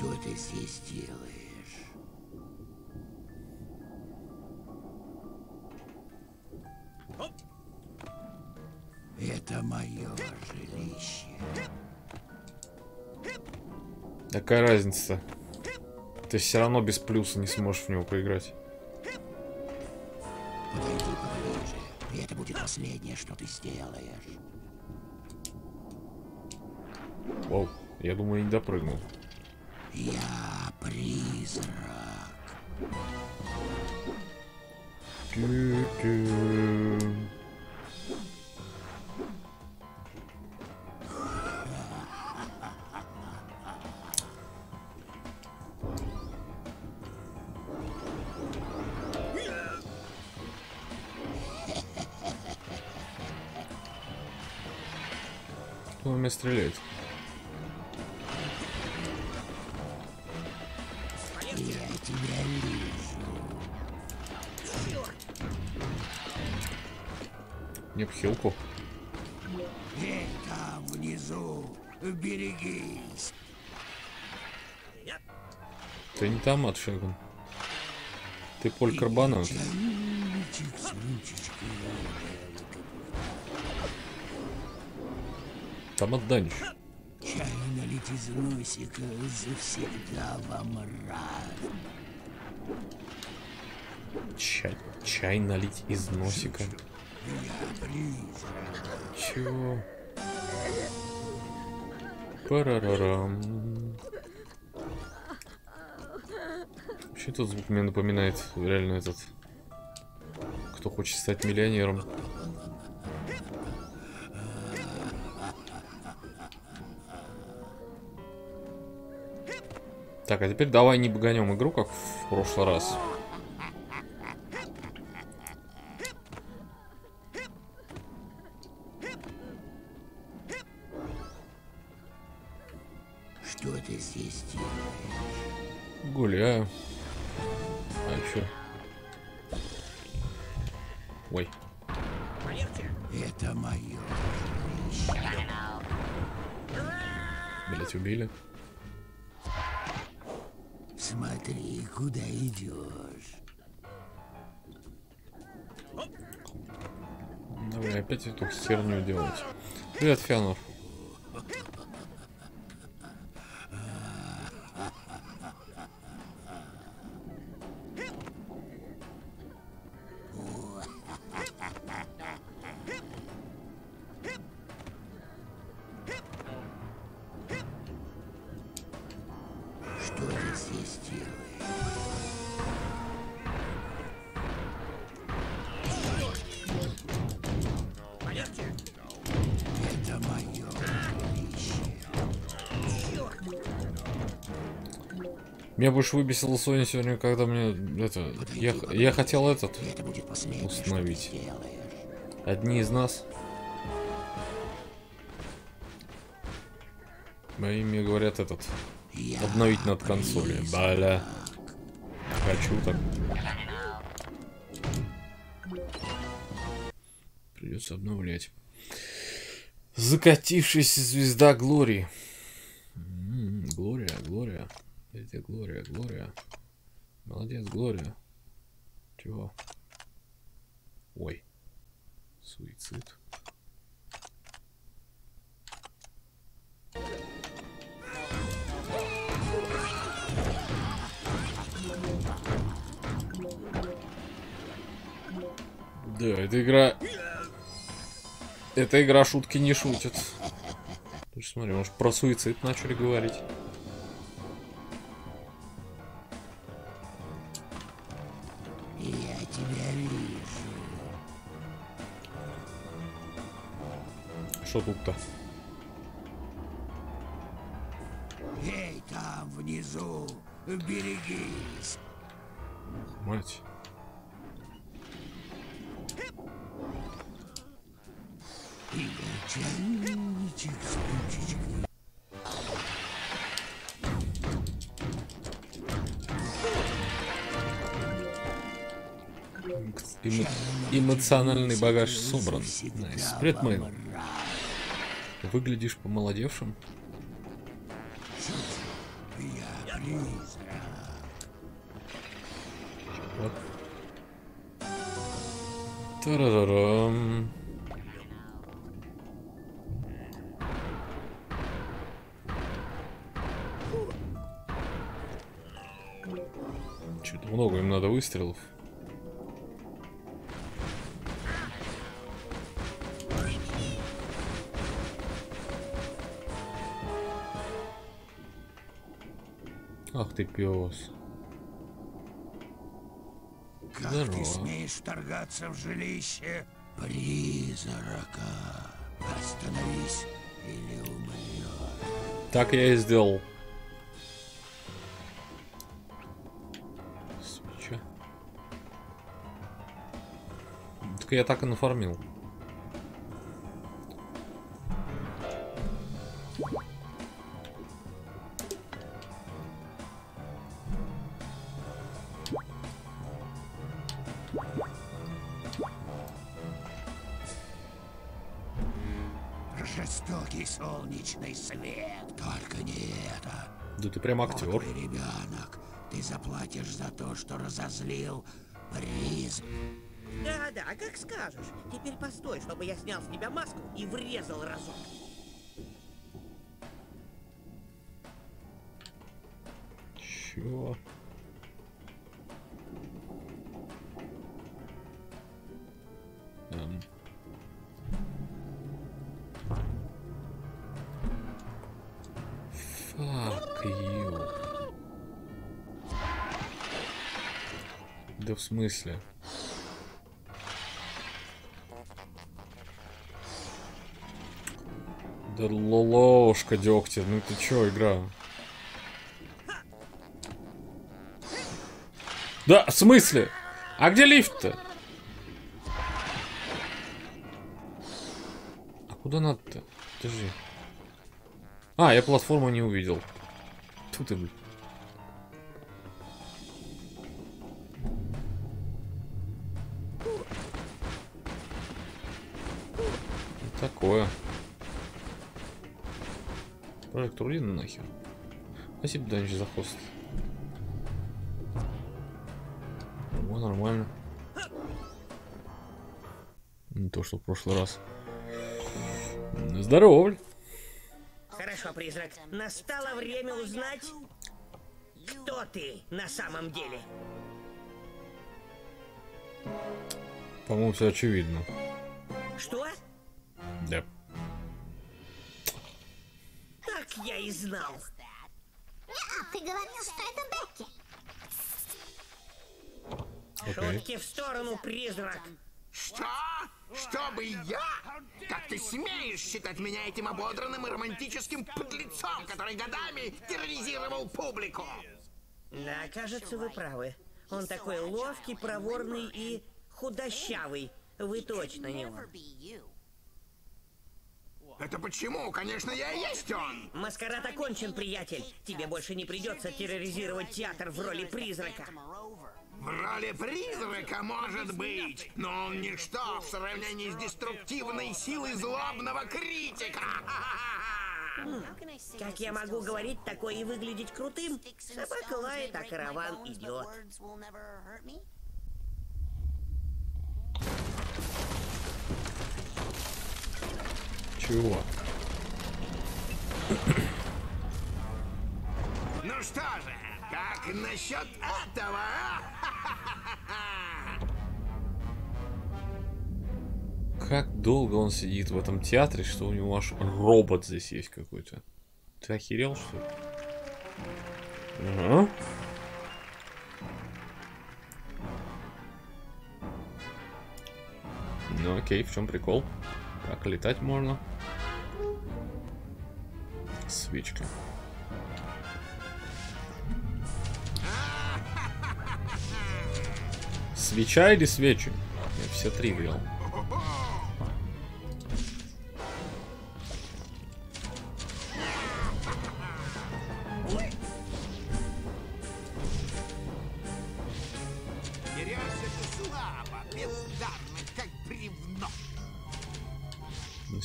Что ты здесь делаешь? Это мое жилище. Какая разница? Ты все равно без плюса не сможешь в него поиграть. Подойди поближе, и это будет последнее, что ты сделаешь. Воу, я думаю, я не допрыгнул. Я призрак. В меня стреляет? Не в хилку. Там внизу, берегись. Ты не там, Шегун. Ты Поль Карбанов. Там отданешь. Чай налить из носика завсегда вам рад. Чай, чай налить из носика. Чего? Парарарам. Вообще этот звук мне напоминает реально этот... Кто хочет стать миллионером. Так, а теперь давай не богонем игру, как в прошлый раз. Опять эту херню делать. Привет, Фианор. Меня больше выбесило Соня сегодня, когда мне это... Я, я хотел этот Это будет установить. Одни из нас. Мои мне говорят этот. Я Обновить над консоли. Бля. Хочу так. Придется обновлять. Закатившаяся звезда Глории. Игра шутки не шутит. Смотри, может про суицид начали говорить. Эмоциональный багаж собран. Nice. Привет, Мэйл. Выглядишь помолодевшим. Вот. Тарарарам. Что-то много им надо выстрелов. Ты пес. Как Здорово. ты смеешь вторгаться в жилище призрака? Остановись или умрешь. Так я и сделал. Свеча. Так я так и нафармил. Прям актер. Подлый ребенок. Ты заплатишь за то, что разозлил приз. Да, да, как скажешь. Теперь постой, чтобы я снял с тебя маску и врезал разок. Чё? Смысле? Да лолошка дегтя, ну ты чё, игра? Да, в смысле? А где лифт-то? А куда надо-то? Подожди. А, я платформу не увидел. Тут ты, блин. Такое. Проект Рулин нахер. Спасибо, Данич, за хост. О, нормально. Не то, что в прошлый раз. Здорово, блин. Хорошо, призрак. Настало время узнать, кто ты на самом деле. По-моему, все очевидно. Знал. А, ты говорил, что это Бекки. Окей. Шутки в сторону, призрак. Что? Чтобы я? Как ты смеешь считать меня этим ободранным и романтическим подлецом, который годами терроризировал публику? Да, кажется, вы правы. Он такой ловкий, проворный и худощавый. Вы точно не он. Это почему? Конечно, я и есть он. Маскарад окончен, приятель. Тебе больше не придется терроризировать театр в роли призрака. В роли призрака, может быть, но он ничто в сравнении с деструктивной силой злобного критика. Как я могу говорить такое и выглядеть крутым? Собака лает, а караван идет. Чего? Ну что же, как насчет этого, а? Как долго он сидит в этом театре, что у него аж робот здесь есть какой-то. Ты охерел, что ли? Ага. Ну окей, в чем прикол? Как летать можно? Свечка. Свеча или свечи? Я все три взял.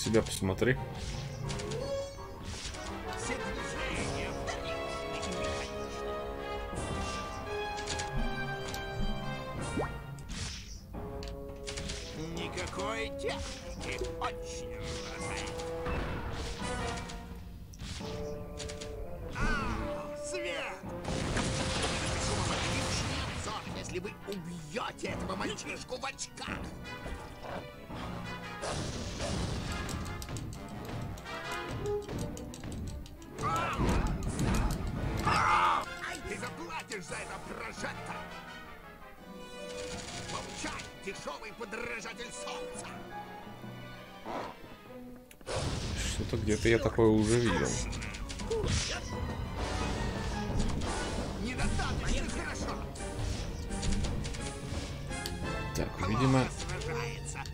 Себя посмотри. Заплатишь за это, прожектор! Молчать, дешевый подражатель солнца! Что-то где-то я такое уже видел. Недостаточно хорошо! Так, видимо...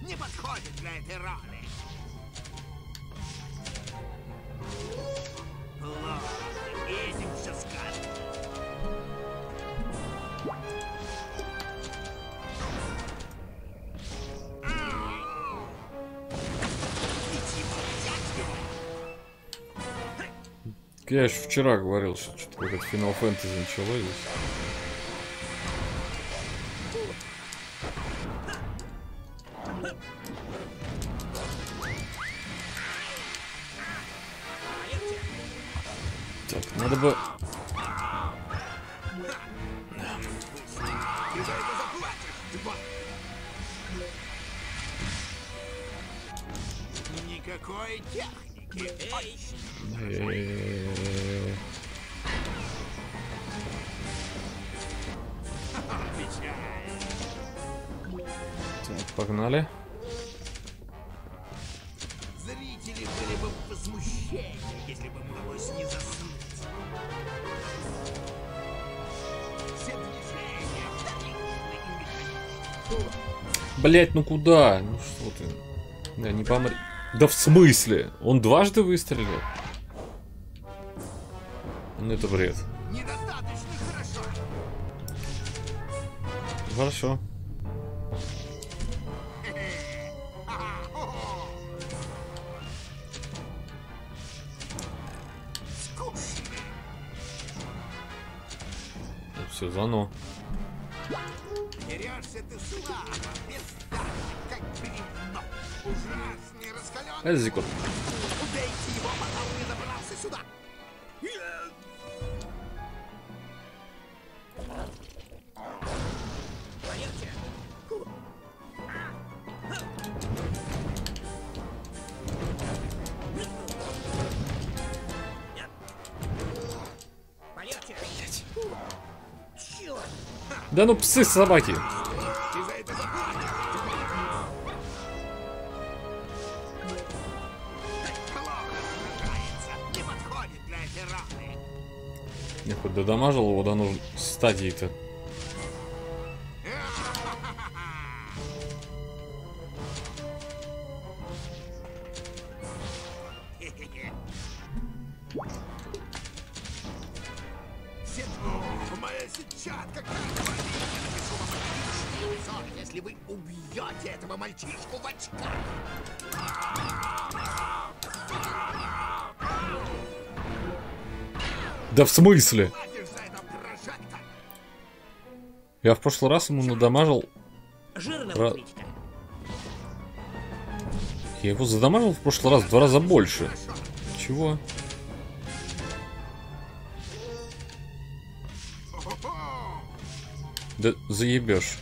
Не подходит для этой роли. Я еще вчера говорил, что что-то какой-то финал фэнтези началось Блять, ну куда? Ну что ты? Да, не помри. Да в смысле? Он дважды выстрелил? Ну это бред. Недостаточно хорошо. Скучно. Все, зано. Эзикот. Убейте. Да ну псы собаки. Я хоть додамажил его до нужной стадии-то. Да в смысле? Я в прошлый раз ему надамажил. Ра-. Я его задамажил в прошлый раз в два раза больше. Чего? Да заебешь.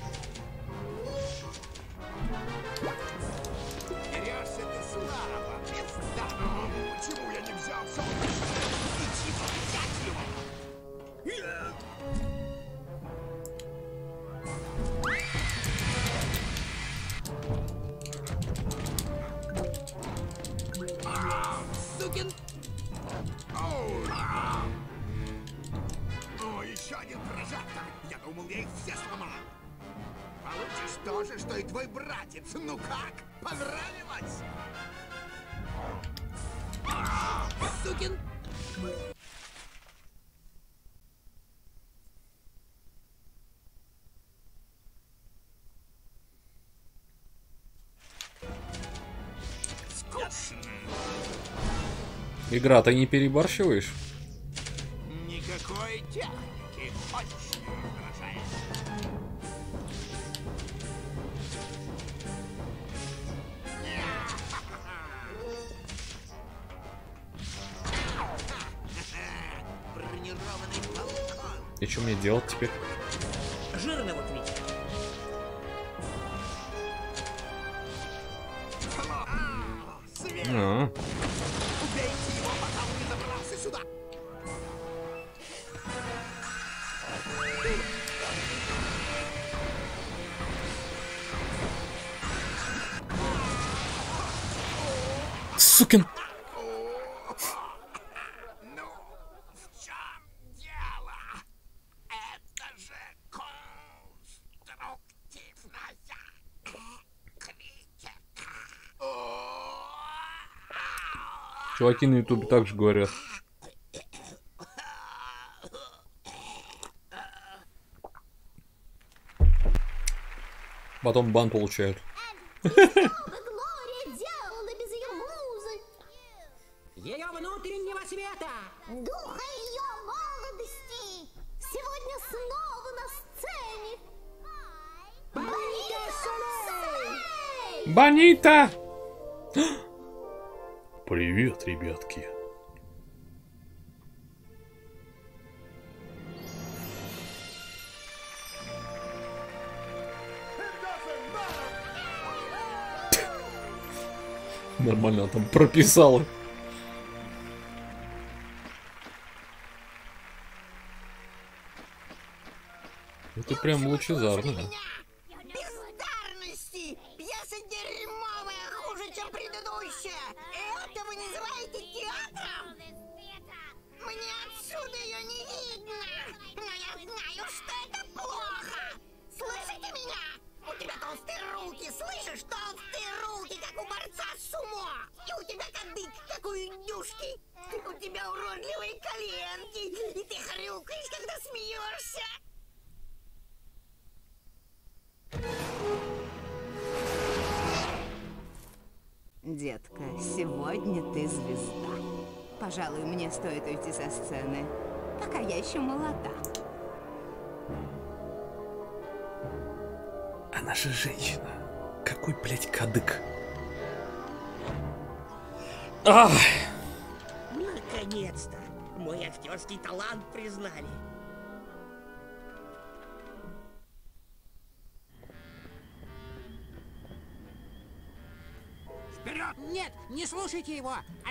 Игра, ты не переборщиваешь? Чуваки на ютубе также говорят. Потом бан получают. Глория дьявола без ее музы. Ее внутреннего света! Духа ее молодости. Сегодня снова на сцене. Бонита! Бонита Привет, ребятки. Нормально там прописала. Это прям лучезарно.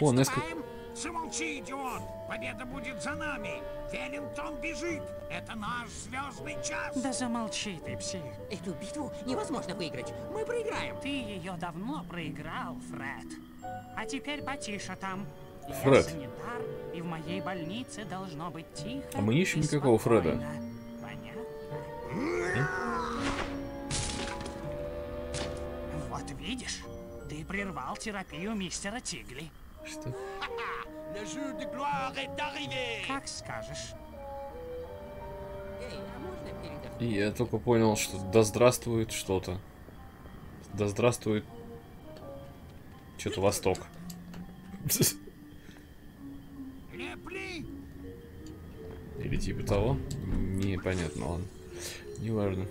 О, несколько-! Замолчи, идиот! Победа будет за нами! Веллингтон бежит! Это наш звездный час! Да замолчи ты, псих. Эту битву невозможно выиграть. Мы проиграем. Ты ее давно проиграл, Фред. А теперь потише там. Фред. Я санитар, и в моей больнице должно быть тихо А мы не ищем никакого Фреда. спокойно. Понятно? Вот видишь, ты прервал терапию мистера Тигли. Что? Le jeu de gloire est arrivé! Как скажешь. Эй, а? И я только понял, что да здравствует что-то. Да здравствует... Что-то Восток. Лепли! Или типа того. Непонятно, ладно. Неважно.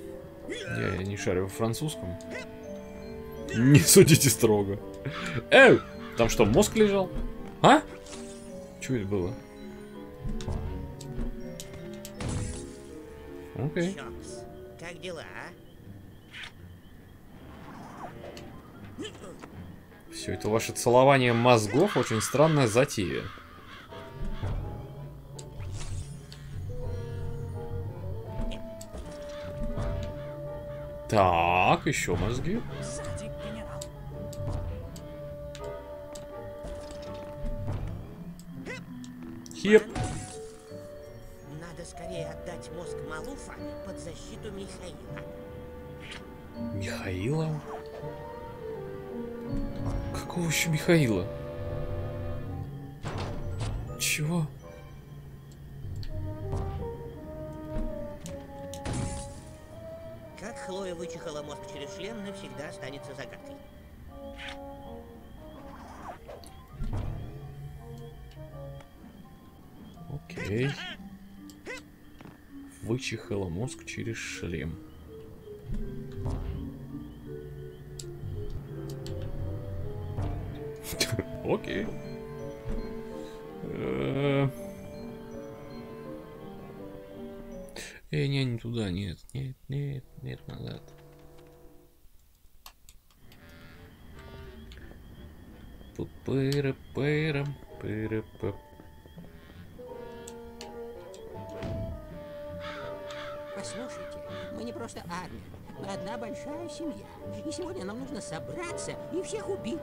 Я не шарю во французском. Не судите строго. Эй! Там что, мозг лежал? А? Что это было? Окей. Как дела, а? Все это ваше целование мозгов очень странная затея. Так, еще мозги. Хеп. Надо скорее отдать мозг Малуфа под защиту Михаила. Михаила? Какого еще Михаила? Чего? Как Хлоя вычихала мозг через шлем, навсегда останется загадкой. Окей. Вычихала мозг через шлем. Окей. Э, Эй, не, не туда, нет, нет, нет, нет, назад. Пыра, пыра, Послушайте, мы не просто армия. Мы одна большая семья. И сегодня нам нужно собраться и всех убить.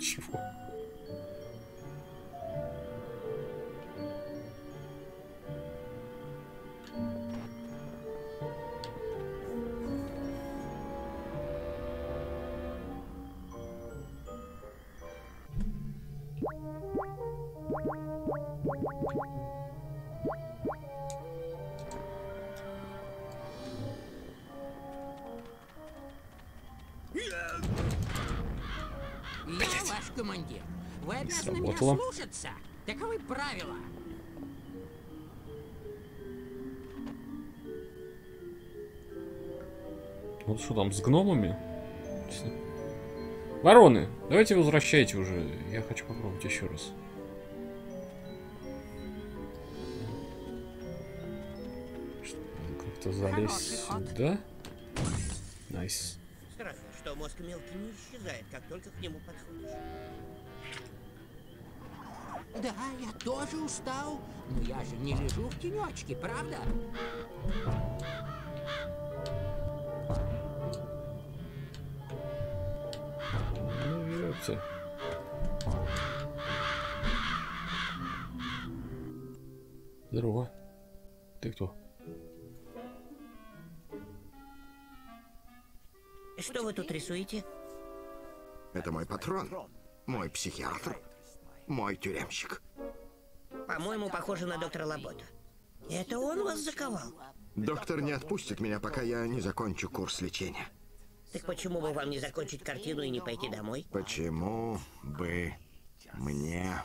Чего? Меня сработало. слушаться. Таковы правила. Вот что там с гномами? Вороны, давайте возвращайте уже. Я хочу попробовать еще раз. Как-то залезть ход. сюда. Nice. Странно, что мозг мелкий не исчезает, как только к нему подходишь. Да, я тоже устал. Но я же не лежу в тенечке, правда? Ну, ёпта. Здорово. Ты кто? Что вы тут рисуете? Это мой патрон, мой психиатр, мой тюремщик. По-моему, похоже на доктора Лабота. Это он вас заковал? Доктор не отпустит меня, пока я не закончу курс лечения. Так почему бы вам не закончить картину и не пойти домой? Почему бы мне...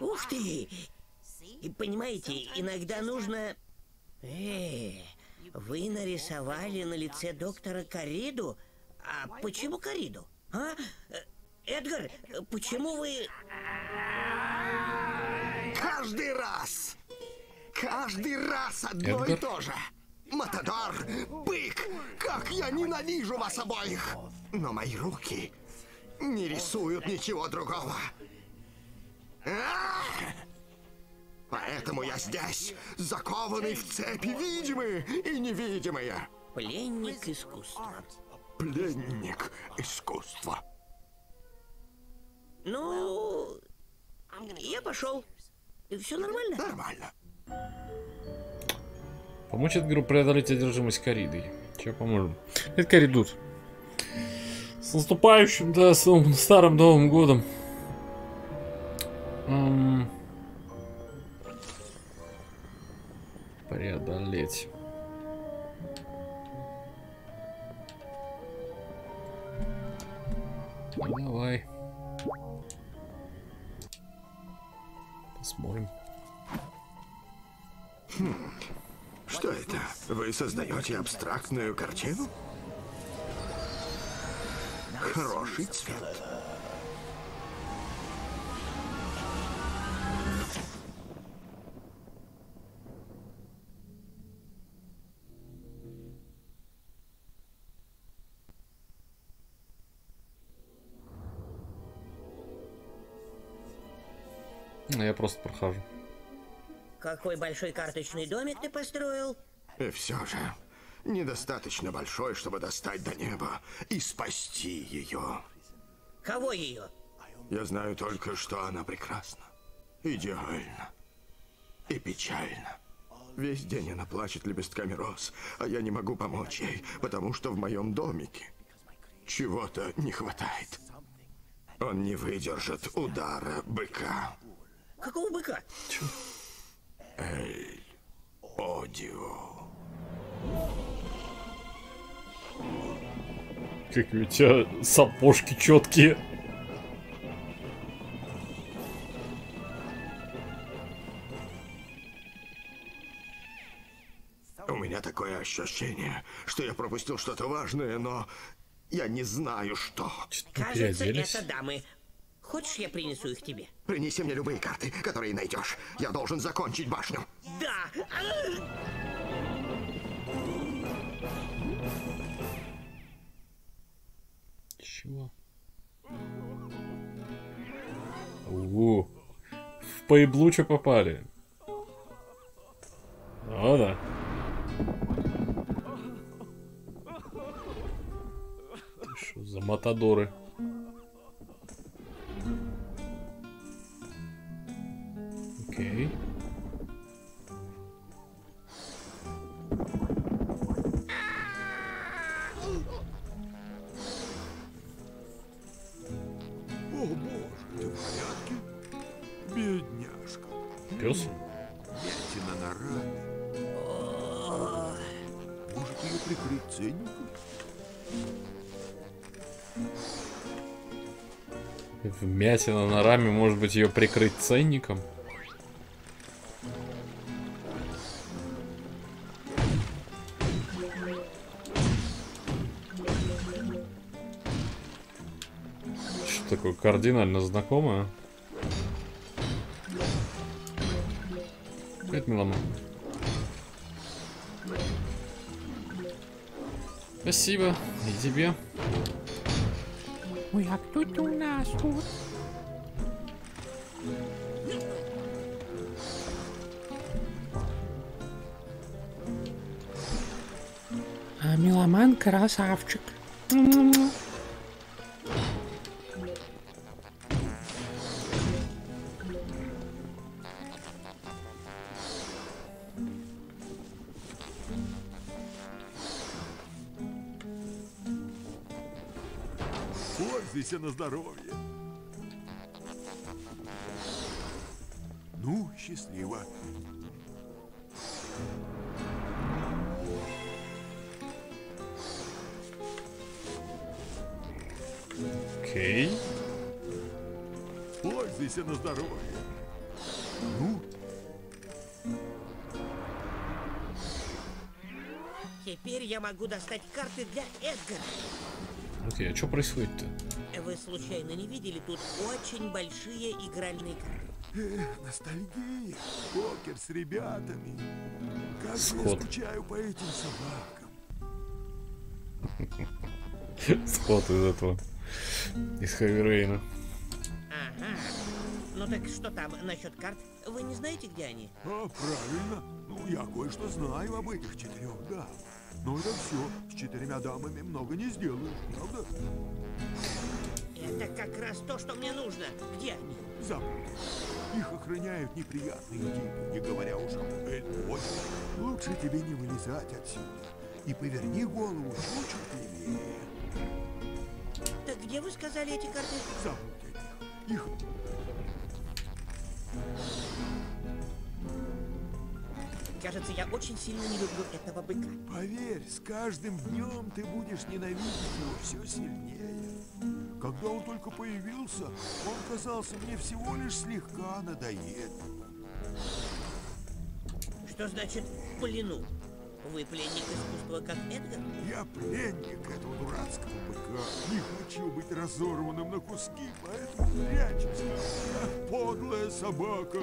Ух ты! И понимаете, иногда нужно... Э, вы нарисовали на лице доктора Кариду? А почему Кариду? А? Э, Эдгар, почему вы... Каждый раз! Каждый раз одно и Эдгар? то же! Матадор, бык, как я ненавижу вас обоих! Но мои руки не рисуют ничего другого. А! Поэтому я здесь, закованный в цепи видимые и невидимые. Пленник искусства. Пленник искусства. Ну, я пошел. Все нормально? Нормально. Помочь Эдгару преодолеть одержимость коридой. Че поможем? Это коридут. С наступающим, да, с новым- старым Новым годом. Ам. Преодолеть. Ну, давай. Посмотрим. Что это? Вы создаете абстрактную картину? Хороший цвет. Я просто прохожу. Какой большой карточный домик ты построил? И все же, недостаточно большой, чтобы достать до неба и спасти ее. Кого ее? Я знаю только, что она прекрасна, идеальна и печальна. Весь день она плачет лепестками роз, а я не могу помочь ей, потому что в моем домике чего-то не хватает. Он не выдержит удара быка. Какого быка? Эль Одио. Как у тебя сапожки четкие. У меня такое ощущение, что я пропустил что-то важное, но я не знаю, что. Кажется, это дамы. Хочешь, я принесу их тебе? Принеси мне любые карты, которые найдешь. Я должен закончить башню. Да! Чего? Угу. В поеблучо попали. О, да. Что за матадоры? Окей. О, боже, ты в порядке? Бедняжка. Пес? Вятина на раме. Может ее прикрыть ценником? Вмятина на раме, может быть, ее прикрыть ценником? Кардинально знакомое? Привет, Милана. Спасибо. И тебе. Ой, а кто это у нас тут? А меломан красавчик. Здоровье. Ну, счастливо. Окей. Пользуйся на здоровье. Ну, Теперь я могу достать карты для Эдгара. Окей, а что происходит-то? Вы случайно не видели тут очень большие игральные карты? эх, ностальгия. Покер с ребятами. Как же я Сход. скучаю по этим собакам. Сход из этого. Из Хэви Ага. Ну так что там насчет карт? Вы не знаете, где они? А, правильно. Ну, я кое-что знаю об этих четырех дамах. Но это все. С четырьмя дамами много не сделаешь, правда? Это как раз то, что мне нужно. Где они? Забудь. Их охраняют неприятные типы, не говоря уж об Эльбосе. Лучше тебе не вылезать отсюда. И поверни голову чуть-чуть левее. Так где вы сказали эти карты? Забудь о них. Их Кажется, я очень сильно не люблю этого быка. Поверь, с каждым днем ты будешь ненавидеть его все сильнее. Когда он только появился, он казался мне всего лишь слегка надоедливым. Что значит в плену? Вы пленник искусства, как Эдгар? Я пленник этого дурацкого быка. Не хочу быть разорванным на куски, поэтому прячусь, как подлая собака.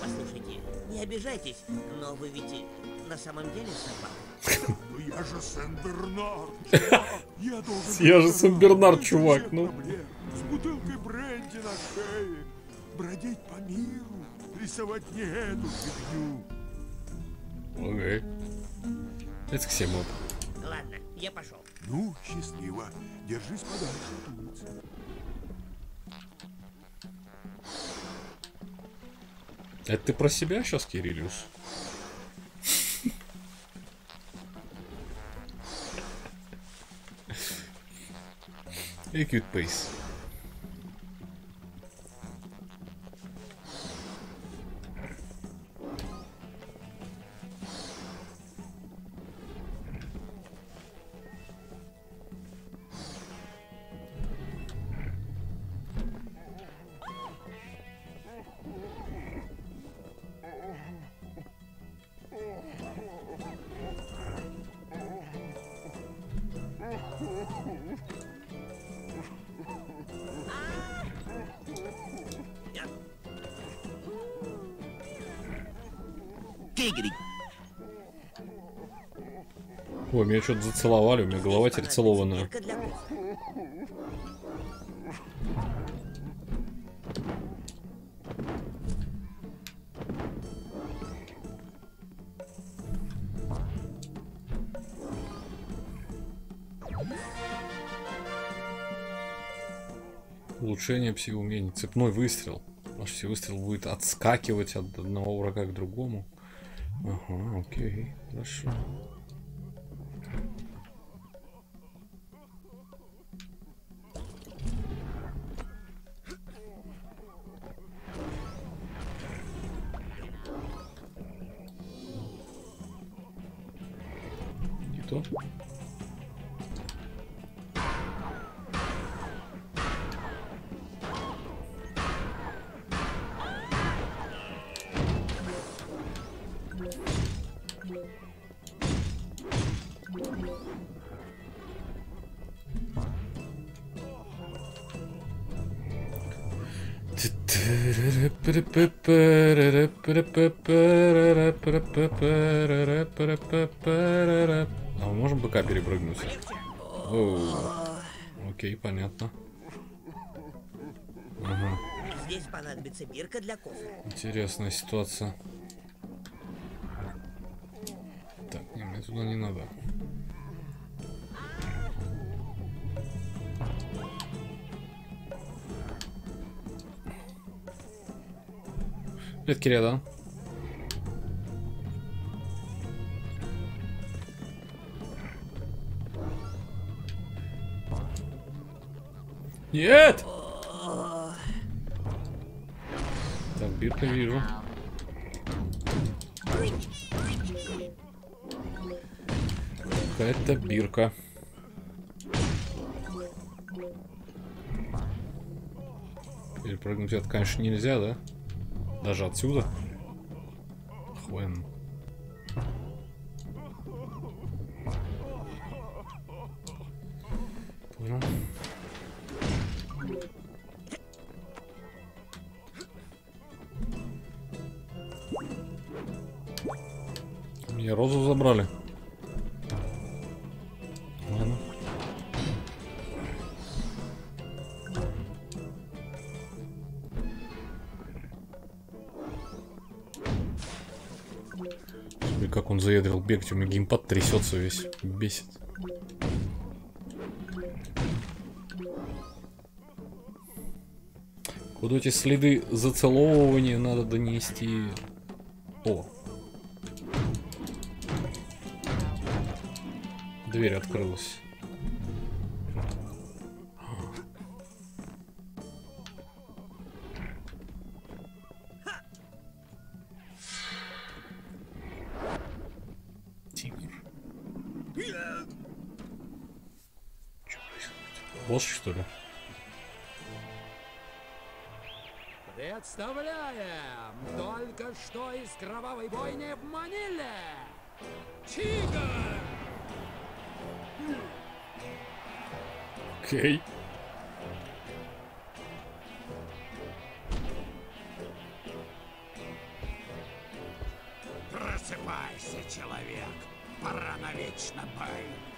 Послушайте, не обижайтесь, но вы ведь на самом деле собака. Ну я же Сен-Бернар, чувак. Я должен... Я же быть Сен-Бернар, здоров, чувак, ну. С бутылкой бренди на шее. Бродить по миру. Рисовать не эту фигню. Окей. Это к всему. Ладно, я пошел. Ну, счастливо. Держись подальше от улицы. Это ты про себя сейчас, Кириллиус? Execute, please. Меня что-то зацеловали, у меня голова теперь целованная. Улучшение пси-умений. Цепной выстрел. Ваш пси-выстрел будет отскакивать от одного врага к другому. Ага, окей, хорошо. Не А мы можем быка перепрыгнуть? Оу. Окей, понятно. Ага. Здесь понадобится бирка для кофе. Интересная ситуация. Так, не, мне туда не надо. Привет, Кирилл. Нет! Так, бирка вижу. Какая-то бирка. Перепрыгнуть это, конечно, нельзя, да? Даже отсюда. Хуэн. Понял. Мне розу забрали. Он заедрил у меня геймпад трясется весь. Бесит. Куда эти следы зацеловывания надо донести? О. Дверь открылась. Босс, что ли? Представляем! Только что из кровавой бойни в Маниле! Тигр! Окей. Просыпайся, человек. Пора на вечно баиньки.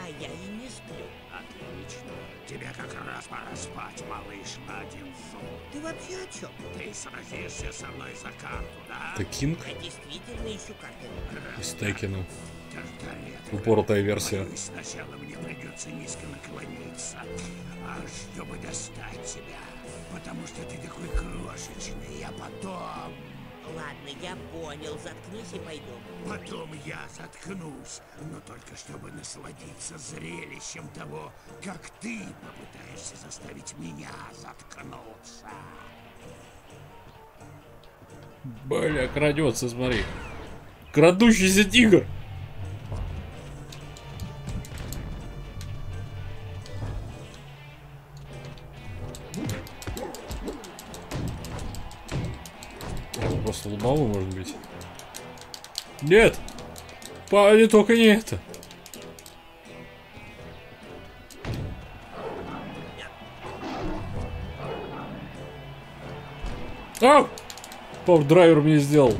А я и не сплю. Отлично. Тебе как раз пора спать, малыш, на один зуб. Ты вообще о чем? Ты сразишься со мной за карту, да? Ты Кинг? Я действительно ищу карты. Из. Упоротая версия. Боюсь, сначала мне придется низко наклониться, аж чтобы достать тебя. Потому что ты такой крошечный, а потом... Ладно, я понял. Заткнись и пойдем. Потом я заткнусь, но только чтобы насладиться зрелищем того, как ты попытаешься заставить меня заткнуться. Бля, крадется, смотри. Крадущийся тигр. Просто лобовой может быть. Нет! Парни, только не это. А! Пауэр драйвер мне сделал.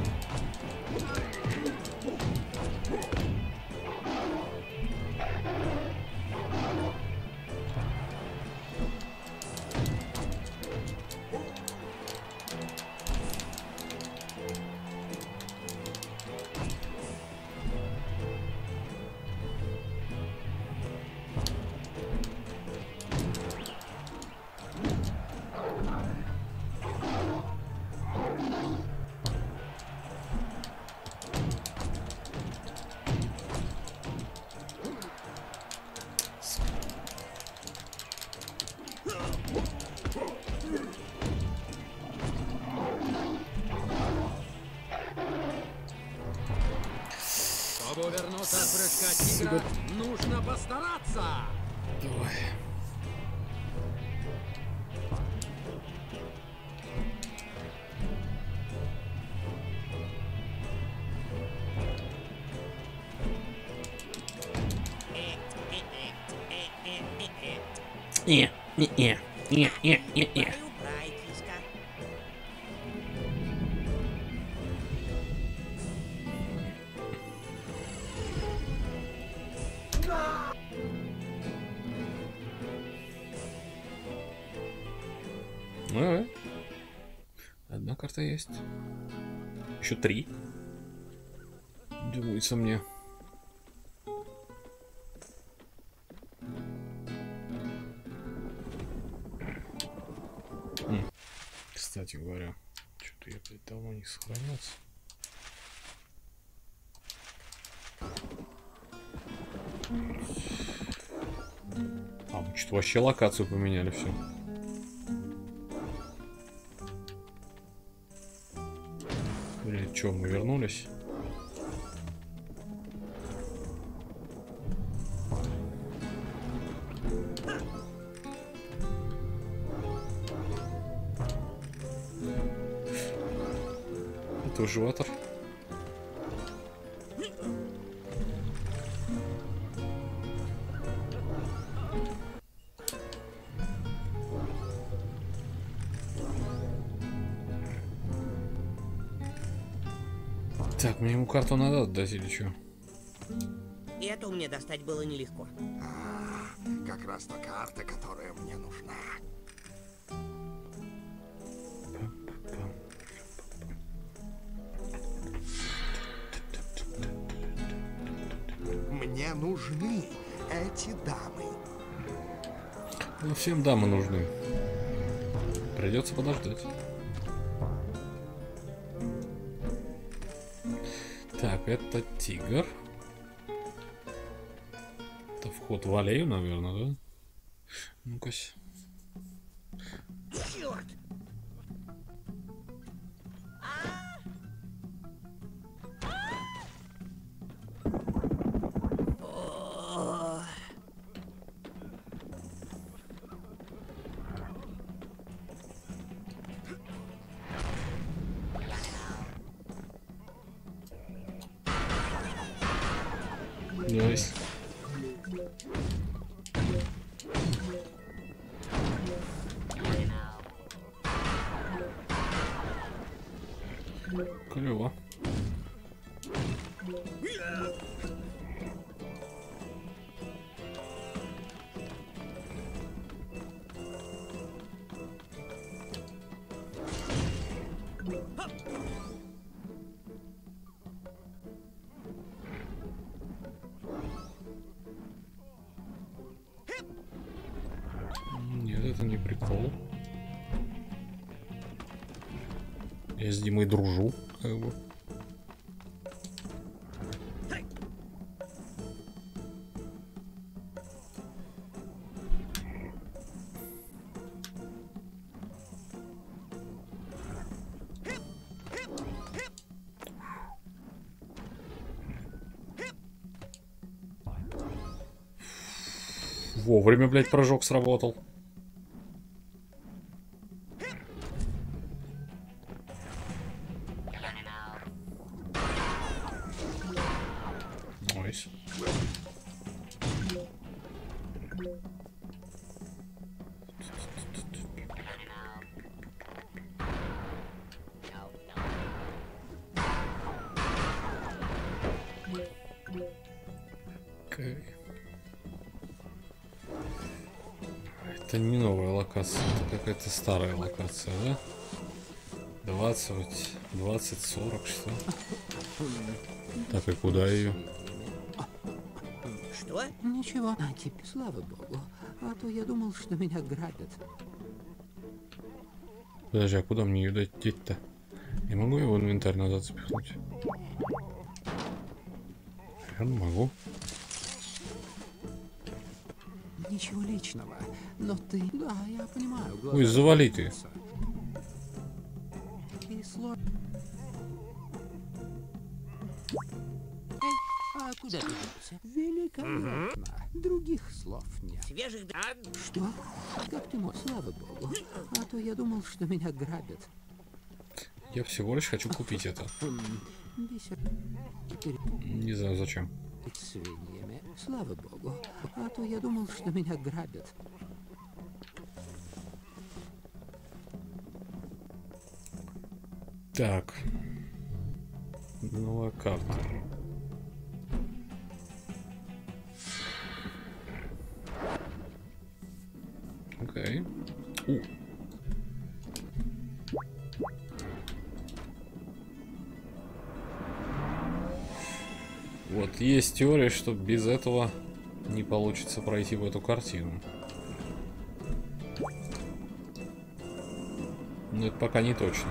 Не, не, не, не, не, не, не. Ну, давай. Одна карта есть. Еще три. Думается мне. Давно не сохранился. А, мы что-то вообще локацию поменяли все. Или что, мы вернулись? Это животор. Так, мне ему карту надо отдать или что? И эту мне достать было нелегко. А, как раз та карта, которая мне нужна. Дамы. Ну, всем дамы нужны. Придется подождать. Так, это тигр. Это вход в аллею, наверное, да? Ну-ка. Я с Димой дружу, как бы. Вовремя, блядь, прыжок сработал. Это старая локация, да? 20, 20, 40, что? Так, и куда ее? Что? Ничего. А теперь, слава богу. А то я думал, что меня грабят. Подожди, а куда мне ее дать- деть-то? Я могу его в инвентарь назад запихнуть? Наверное, могу. Ничего личного. Но ты... Да, я понимаю. Ой, завали ты. а куда ты делся? Великолепно. Других слов нет. Свежих... А, Что? Как ты мог? Слава богу. А то я думал, что меня грабят. Я всего лишь хочу купить это. Не знаю зачем. свиньями. Слава богу. А то я думал, что меня грабят. Так. Новая карта. Окей. У. Есть теория, что без этого не получится пройти в эту картину. Но это пока не точно.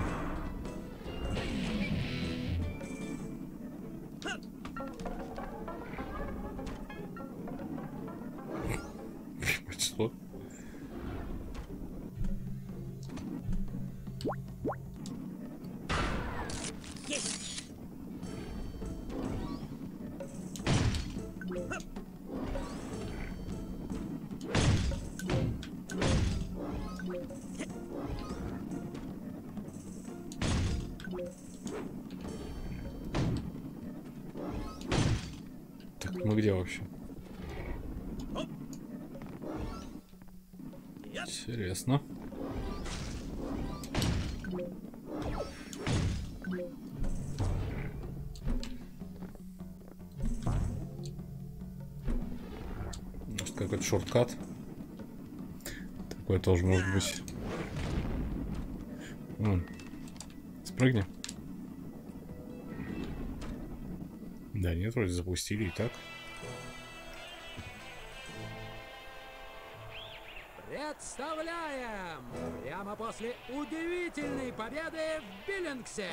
Шорткат? Такой тоже может быть. Вон. Спрыгни. Да нет, вроде запустили и так. Представляем! Прямо после удивительной победы в Биллингсе!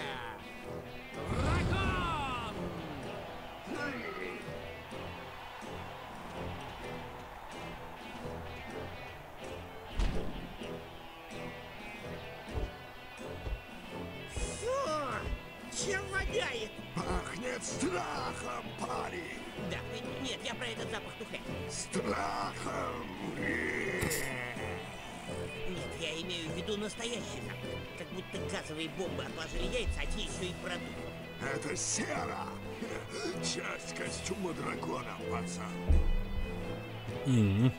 Запах. Как будто газовые бомбы отложили яйца, а те еще и продукты. Это сера. Часть костюма дракона, пацан. Мгм.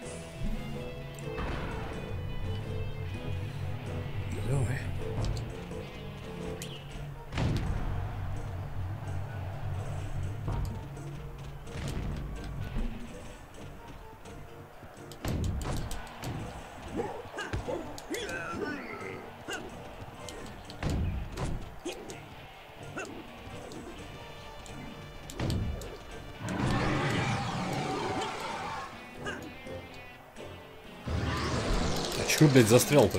Чё, блядь, застрял-то?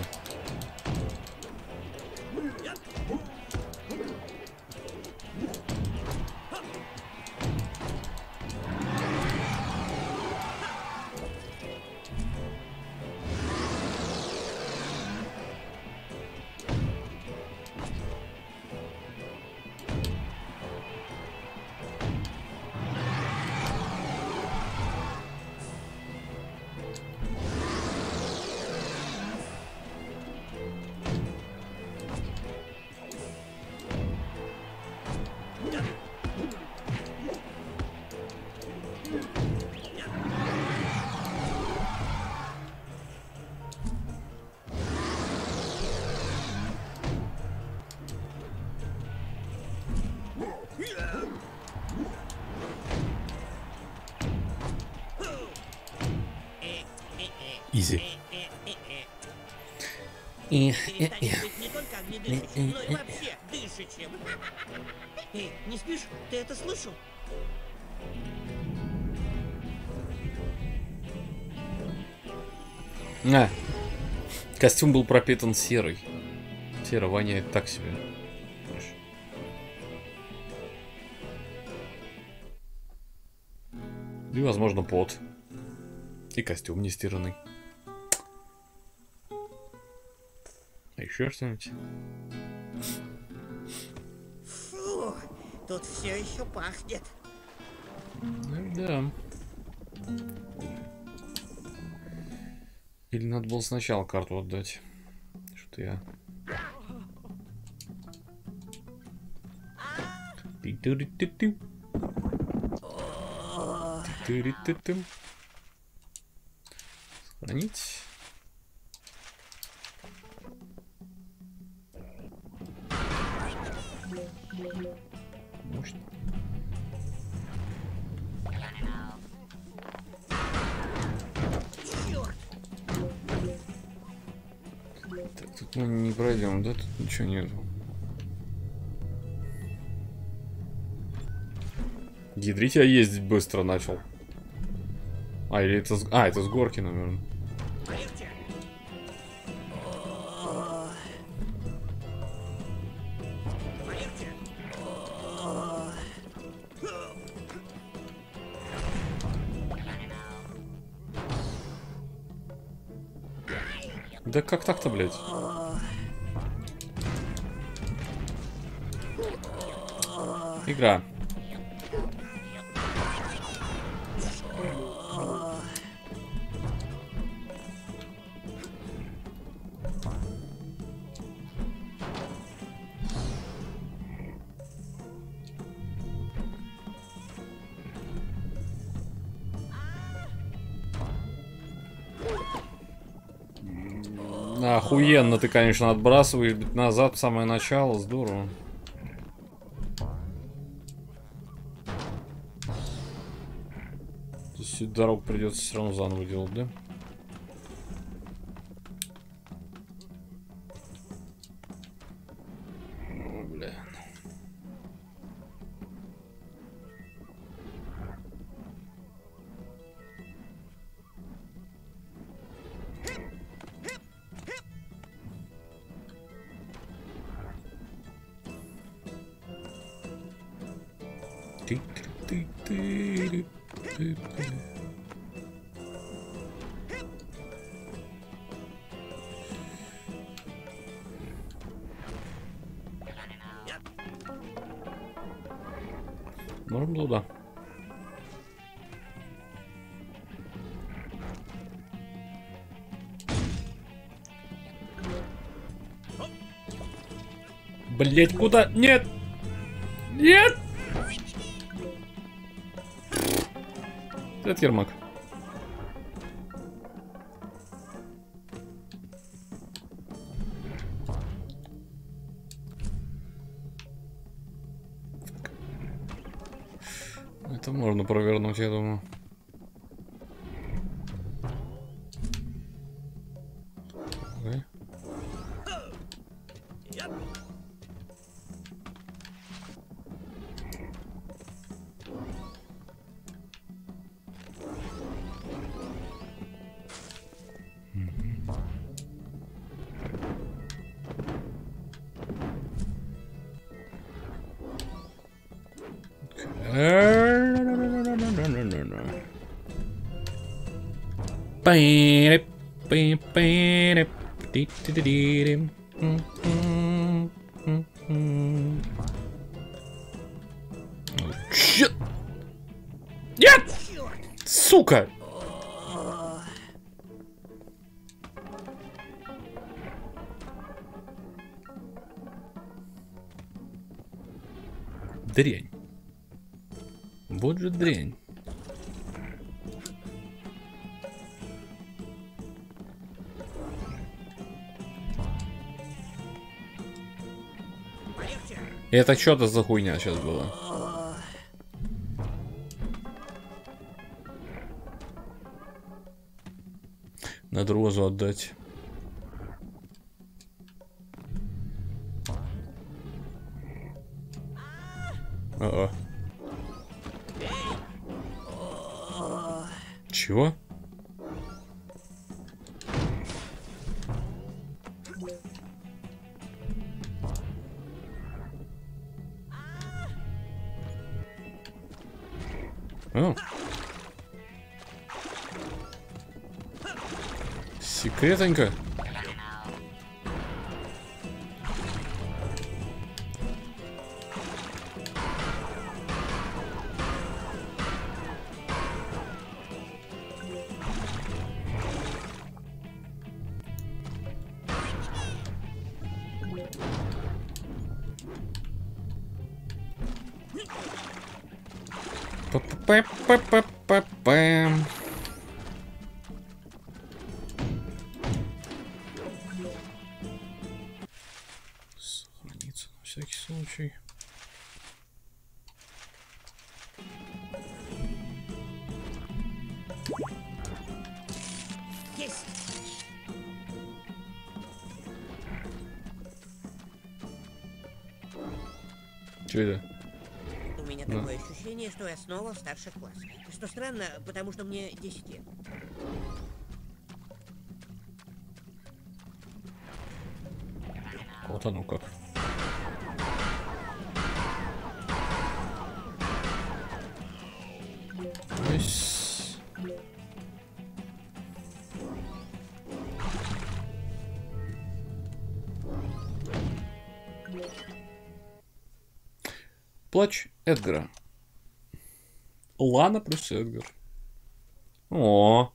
А. Костюм был пропитан серой. Сера воняет так себе. И, возможно, пот. И костюм не стиранный. А еще что-нибудь? Фу, тут все еще пахнет. Ну да. Или надо было сначала карту отдать. Что я... Сохранить. Мощно. Так, тут мы не пройдем, да? Тут ничего нету. Ядрить я ездить быстро начал. А, или это с... А, это с горки, наверное. Да как так-то, блядь? Игра. Охуенно ты, конечно, отбрасываешь назад в самое начало, здорово. Дорогу придется все равно заново делать, да? Блять, куда? Нет! Нет! Это Ермак. Чё? Нет! Сука! Дрянь. Вот же дрянь. Это что-то за хуйня сейчас было. Надо розу отдать. denken. Странно, потому что мне 10 лет. Вот оно как. Плач Эдгара. Лана плюс Эдгар. О,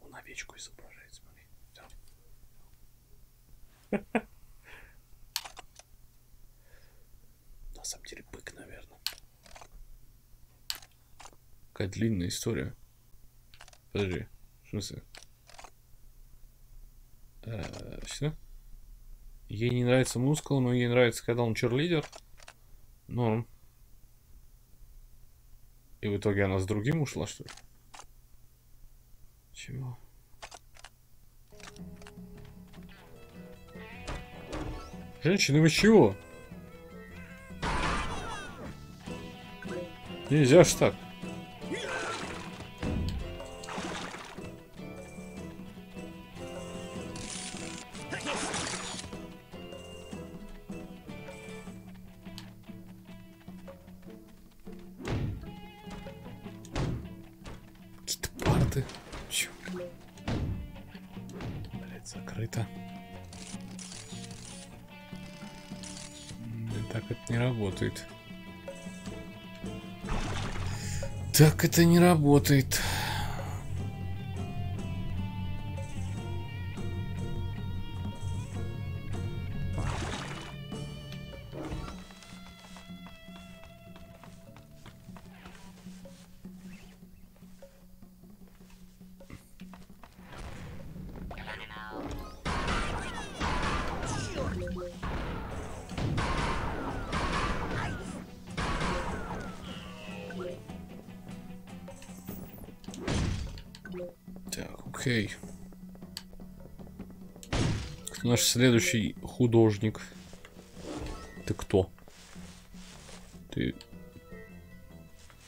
Он овечку изображает, смотри. На самом деле бык, наверное. Какая длинная история. Подожди, в смысле? Э, Что? Ей не нравится мускул, но ей нравится, когда он черлидер. Норм. И в итоге она с другим ушла, что ли? Чего? Женщины, вы чего? Нельзя ж так. Это не работает. Следующий художник? Ты кто? Ты...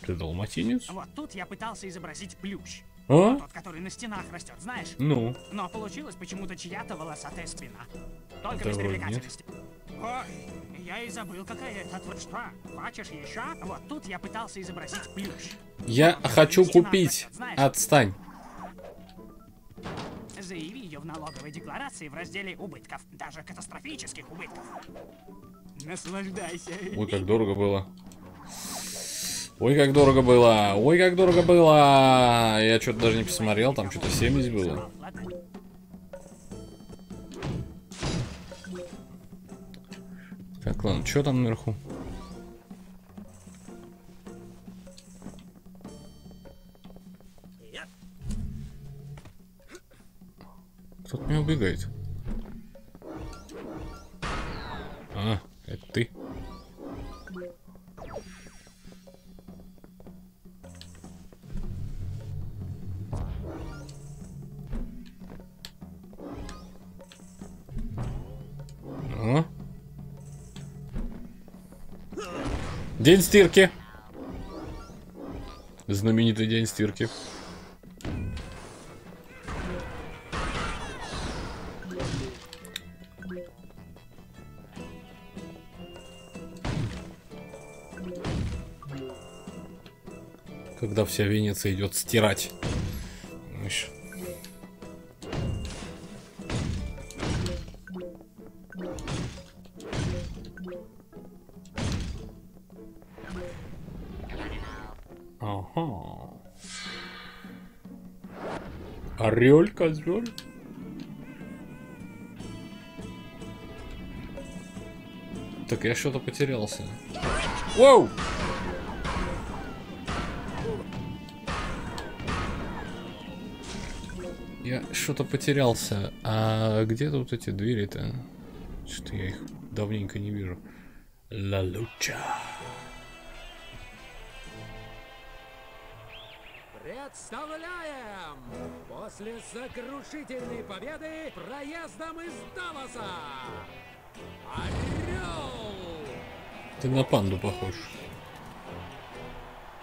Ты далматинец? Вот тут я пытался изобразить плющ. А? Тот, который на стенах растет, знаешь? Ну? Но получилась почему-то чья-то волосатая спина. Только Да без привлекательности. Ой, я и забыл, какая это. Что? Хочешь еще? Вот тут я пытался изобразить плющ. Я который хочу купить. растет? Отстань. Заяви ее в налоговой декларации в разделе убытков. Даже катастрофических убытков. Наслаждайся. Ой, как дорого было. Ой, как дорого было. Ой, как дорого было. Я что-то даже не посмотрел, там что-то 70 было. Так, ладно, что там наверху? Убегает. А, это ты. О. День стирки. Знаменитый день стирки. Когда вся Венеция идет стирать. Знаешь. Ага. Орель, козель. Так я что-то потерялся. Воу! Я что-то потерялся. А где тут эти двери-то? Что-то я их давненько не вижу. Ла Луча. Представляем! После сокрушительной победы проездом из Далласа! Орел! Ты на панду похож.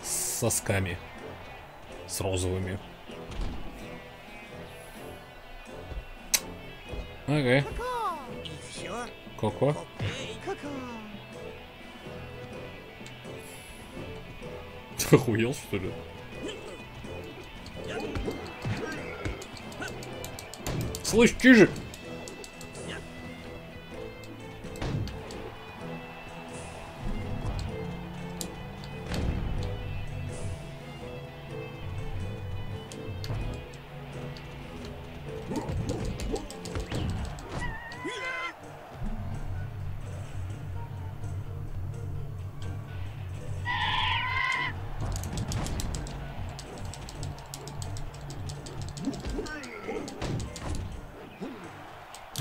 С сосками. С розовыми. Окей. Коко. Ты охуел, что ли? Слышь, чижик!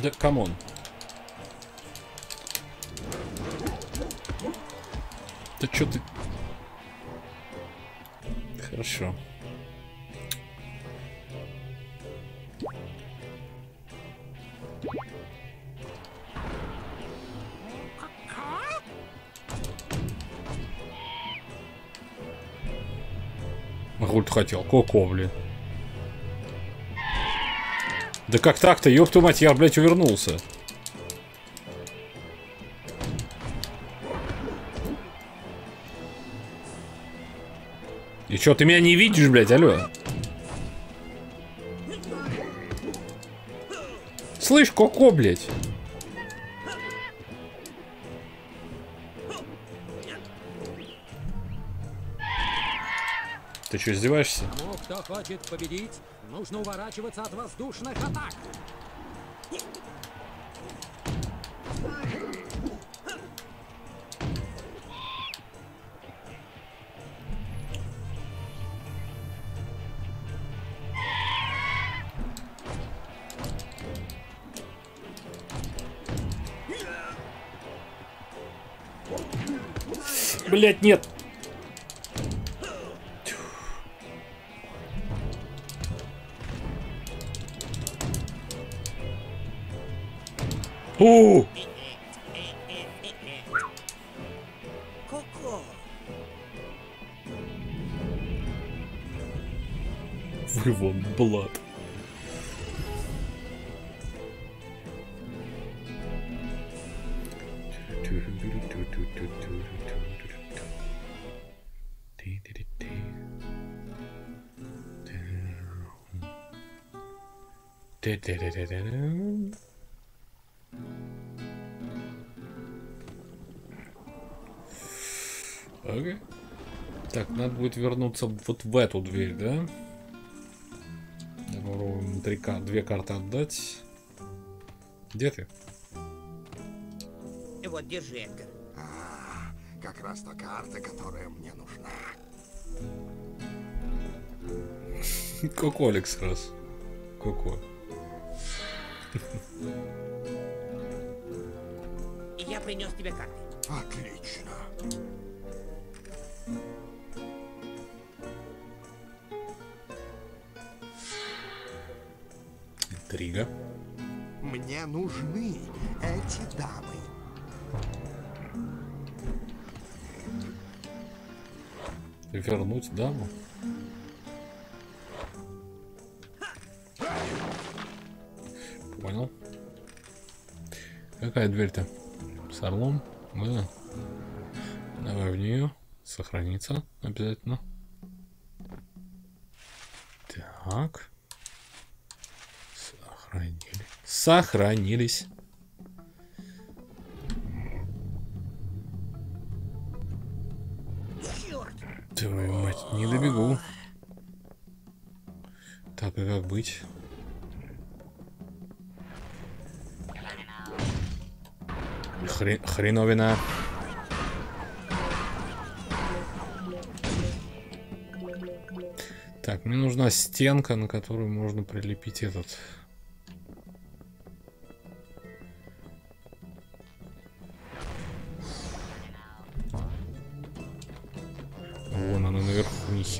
Да камон. Да чё ты... Хорошо. Руль хотел. Коко, блин. Да как так-то? Ёб твою мать, я, блядь, увернулся. И чё, ты меня не видишь, блядь, алло? Слышь, Коко, блядь. Что, издеваешься? Тому, кто хочет победить, нужно уворачиваться от воздушных атак. Блять, нет. У! Вы вон, блад. Вернуться вот в эту дверь, да? Попробуем три кар- две карты отдать. Где ты? Вот, держи, Эдгар. А, как раз та карта, которая мне нужна. Коко, Алекс, раз. Коко. Я принес тебе карты. Отлично. Интрига. Мне нужны эти дамы. Вернуть даму? Понял. Какая дверь-то? С орлом? Да. Давай в нее. Сохраниться обязательно. Так. Сохранились. Твою мать, не добегу. Так, и как быть? Хре- хреновина. Так, мне нужна стенка, на которую можно прилепить этот.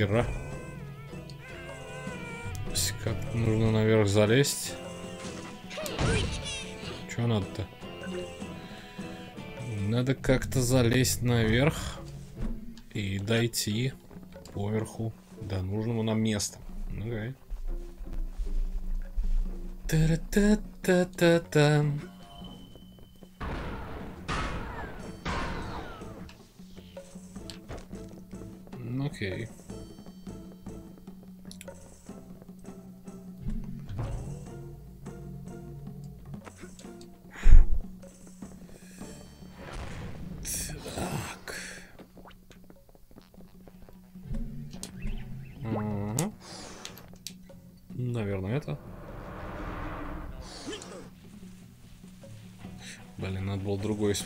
Хера. Как нужно наверх залезть? Чё надо-то? Надо как-то залезть наверх и дойти поверху до нужного нам места. Окей. Та-ра-та-та-та-та. Ну, Окей. Так.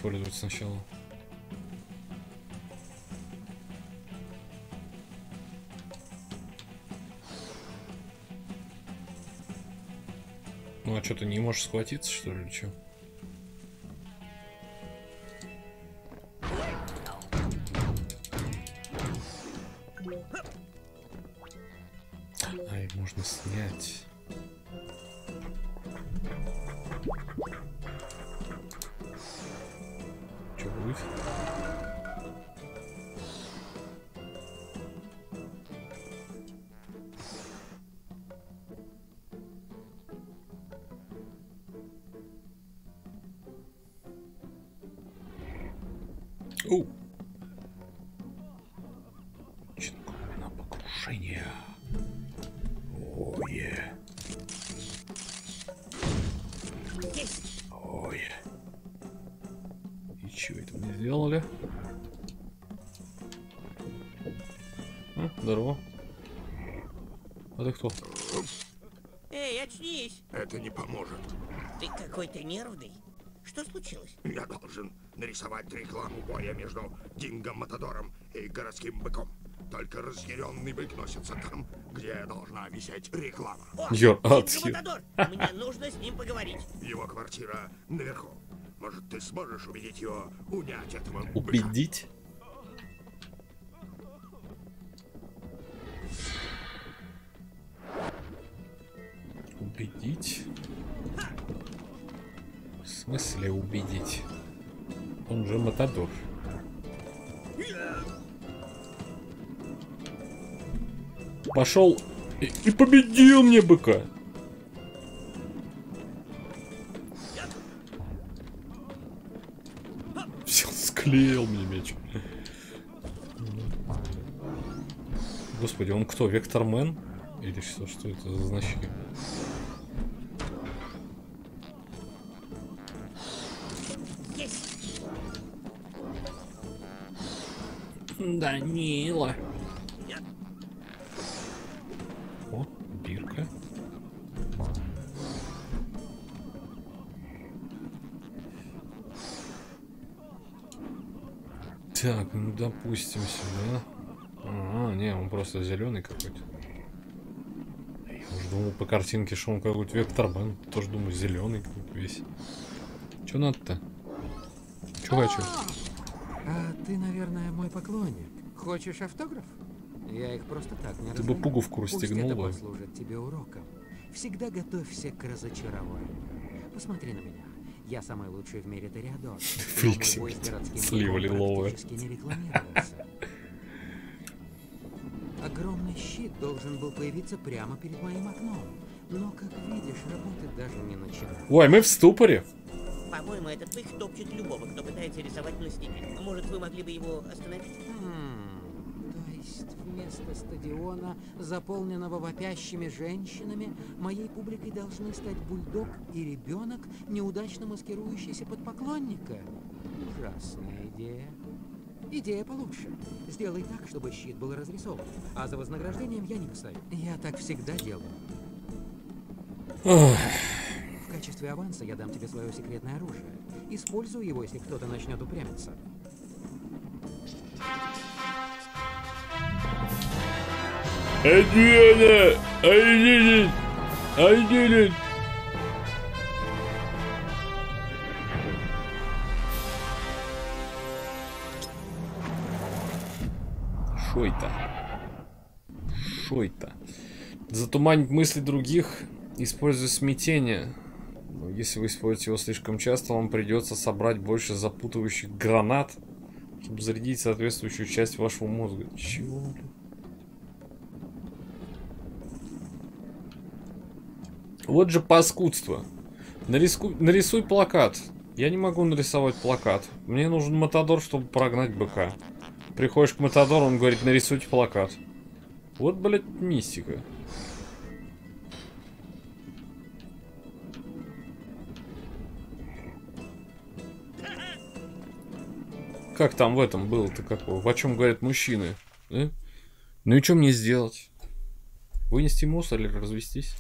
Использовать сначала. Ну а что, ты не можешь схватиться, что ли, или чё? Это не поможет. Ты какой-то нервный. Что случилось? Я должен нарисовать рекламу боя между Дингом-Матадором и городским быком. Только разъяренный бык носится там, где должна висеть реклама. О, Your Динго Atхи. Матадор! Мне нужно с ним поговорить. Его квартира наверху. Может, ты сможешь убедить его унять этого? Убедить? Убедить? В смысле убедить? Он же Матадор. Пошел и, и победил мне быка. Все, склеил мне меч. Господи, он кто, Вектормен? Или что, что это за значки? Данила. О, бирка. Так, ну допустим сюда. А, не, он просто зеленый какой-то. Я думал по картинке, что он какой-то вектормен. Тоже думаю, зеленый весь. Че надо-то? Че хочу? А ты, наверное, мой поклонник. Хочешь автограф? Я их просто так не Ты бы пуговку Пусть расстегнул это послужит тебе уроком. Всегда готовься к разочарованию. Посмотри на меня. Я самый лучший в мире Ториадор. городским Слива лиловая. Огромный щит должен был появиться прямо перед моим окном. Но, как видишь, работы даже не начинал. Ой, мы в ступоре. По-моему, этот бык топчет любого, кто пытается рисовать на стене. Может, вы могли бы его остановить? Хм, то есть вместо стадиона, заполненного вопящими женщинами, моей публикой должны стать бульдог и ребенок, неудачно маскирующийся под поклонника? Ужасная идея. Идея получше. Сделай так, чтобы щит был разрисован, а за вознаграждением я не постою. Я так всегда делаю. Качестве аванса я дам тебе свое секретное оружие. Используй его, если кто-то начнет упрямиться. I did it! I did! Шо это? Шо это? Затуманить мысли других, используя смятение. Если вы используете его слишком часто, вам придется собрать больше запутывающих гранат, чтобы зарядить соответствующую часть вашего мозга. Чего, блин? Вот же паскудство. Нариску... Нарисуй плакат. Я не могу нарисовать плакат. Мне нужен Матадор, чтобы прогнать быка. Приходишь к Матадору, он говорит, нарисуйте плакат. Вот, блядь, мистика. Как там в этом было-то какого? О чем говорят мужчины? э? Ну и что мне сделать? Вынести мусор или развестись?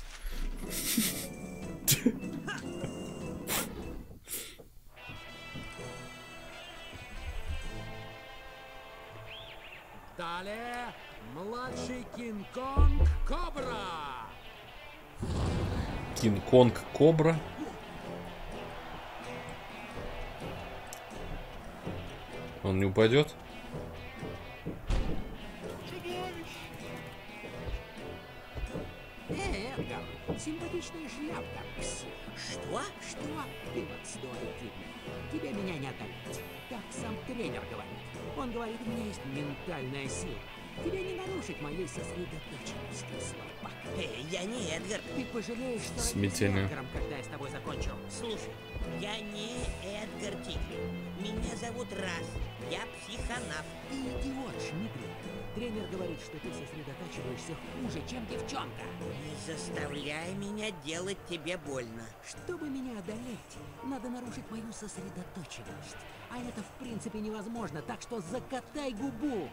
Далее младший Кинг-Конг Кобра. Кинг-Конг Кобра. Он не упадет? Эй, Эдгар, симпатичная шляпка. Что? Что? Ты Тимми. Тебе меня не одолеть. Так сам тренер говорит. Он говорит, у меня есть ментальная сила. Тебе не нарушить моей сосредоточенности, слабак. Эй, я не Эдгар. Ты пожалеешь, что Смятение. когда я с тобой закончу. Слушай, я не Эдгар Тигли. Меня зовут Раз. Я психонавт. Ты идиот, Шмидли. Тренер говорит, что ты сосредотачиваешься хуже, чем девчонка. Не заставляй меня делать тебе больно. Чтобы меня одолеть, надо нарушить мою сосредоточенность. А это в принципе невозможно, так что закатай губу.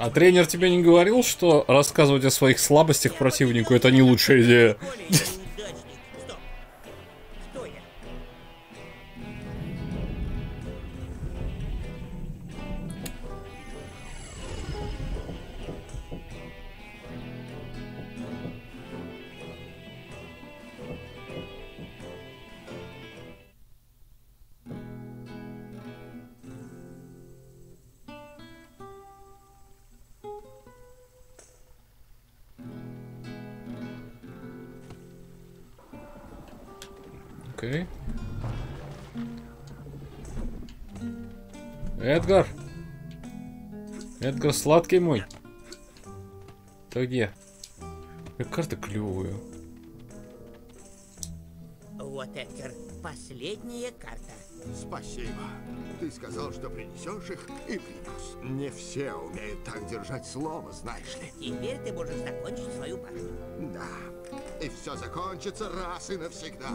А тренер тебе не говорил, что рассказывать о своих слабостях противнику это не лучшая идея? Окей. Эдгар! Эдгар, сладкий мой. Ты где? Какая карта клевая. Вот, Эдгар, последняя карта. Спасибо. Ты сказал, что принесешь их, и принес. Не все умеют так держать слово, знаешь ли. Теперь ты можешь закончить свою башню. Да. И все закончится раз и навсегда.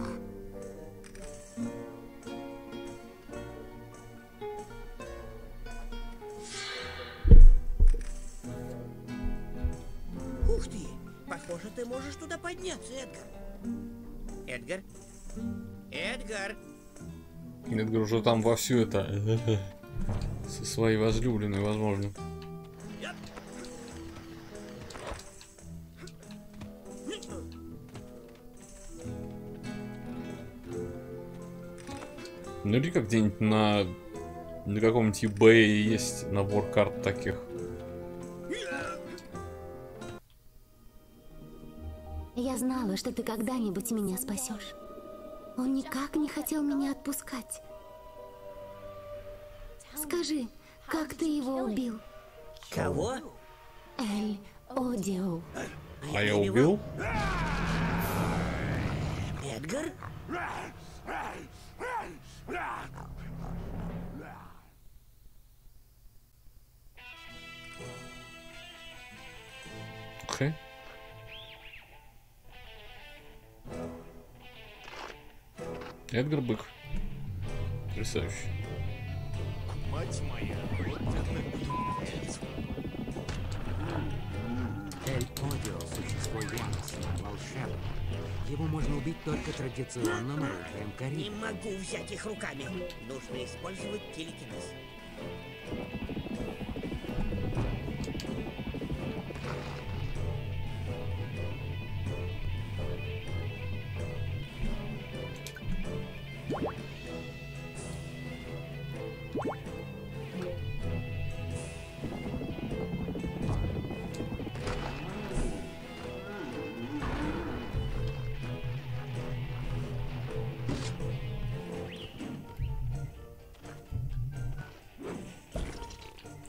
Уже там во всю это со своей возлюбленной, возможно. Ну или как где-нибудь на, на каком-нибудь eBay есть набор карт таких. Я знала, что ты когда-нибудь меня спасешь. Он никак не хотел меня отпускать. Скажи, как ты его убил? Кого? Эль Одио. А я убил? Эдгар? Окей. Эдгар Бык. Потрясающе. Мать моя, вот это пиздец. Эль Одио – существо яростное, волшебное. Его можно убить только традиционным оружием Не Кариб. могу взять их руками. Нужно использовать телекинез.